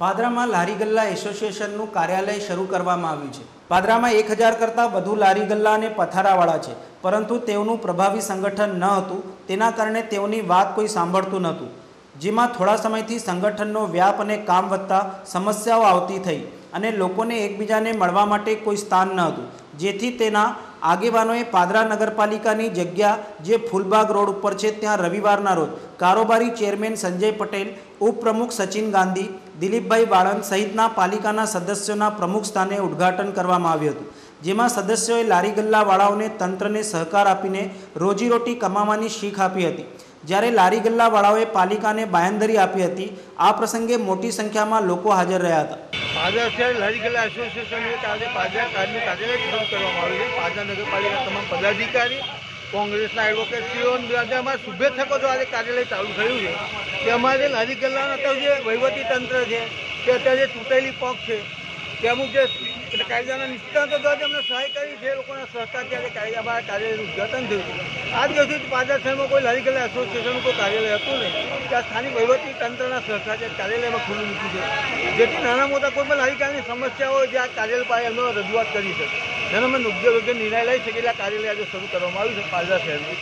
પાદરામાં લારી ગલ્લા એસોસિએશનનું કાર્યાલય શરૂ કરવામાં આવ્યું છે. પાદરામાં એક હજાર કરતાં વધુ લારી ગલ્લા અને પથારાવાળા છે. પરંતુ તેઓનું પ્રભાવી સંગઠન ન હતું. તેના કારણે તેઓની વાત કોઈ સાંભળતું નહોતું. જેમાં થોડા સમયથી સંગઠનનો વ્યાપ અને કામ વધતા સમસ્યાઓ આવતી થઈ અને લોકોને એકબીજાને મળવા માટે કોઈ સ્થાન ન હતું. જેથી તેના આગેવાનોએ પાદરા નગરપાલિકાની જગ્યા જે ફૂલબાગ રોડ ઉપર છે ત્યાં રવિવારના રોજ કારોબારી ચેરમેન સંજય પટેલ, ઉપપ્રમુખ સચિન ગાંધી દિલીપભાઈ વાળંદ સહિતના પાલિકાના સદસ્યોના પ્રમુખ સ્થાને ઉદ્ઘાટન કરવામાં આવ્યું હતું, જેમાં સદસ્યોએ લારી ગલ્લાવાળાઓને તંત્રને સહકાર આપીને રોજીરોટી કમાવાની શીખ આપી હતી. જ્યારે લારી ગલ્લાવાળાઓએ પાલિકાને બાયંદરી આપી હતી, આ પ્રસંગે મોટી સંખ્યામાં લોકો હાજર રહ્યા હતા. પાદર શહેર લારી ગલ્લા આજે કરવામાં આવ્યું છે. નગરપાલિકા તમામ પદાધિકારી કોંગ્રેસના એડવોકેટશ્રીઓ બધા અમારા શુભેચ્છકો જો આજે કાર્યાલય ચાલુ થયું છે. કે અમારે લારી ગલ્લાના અત્યારે જે વહીવટી તંત્ર છે, કે અત્યારે જે તૂટેલી પગ છે કે અમુક જે કાયદાના નિષ્ણાતો દ્વારા અમને સહાય કરી છે, એ લોકોના સહકાર ત્યારે કાયદા અમારા કાર્યાલયનું ઉદઘાટન થયું આજ દિવસથી પાદર શહેરમાં કોઈ લારી ગલ્લા એસોસિએશનનું કોઈ કાર્યાલય હતું નહીં. ત્યાં સ્થાનિક વહીવટી તંત્રના સહકાર કાર્યાલયમાં ખુલ્લું મૂક્યું છે. જેથી નાના મોટા કોઈ પણ લારી કારની સમસ્યા હોય, જે આ કાર્યાલય પાસે અમે રજૂઆત કરી શકે જેનો અમે યોગ્ય યોગ્ય નિર્ણય લઈ શકે એટલે આ કાર્યાલય આજે શરૂ કરવામાં આવ્યું છે પાદર શહેરમાં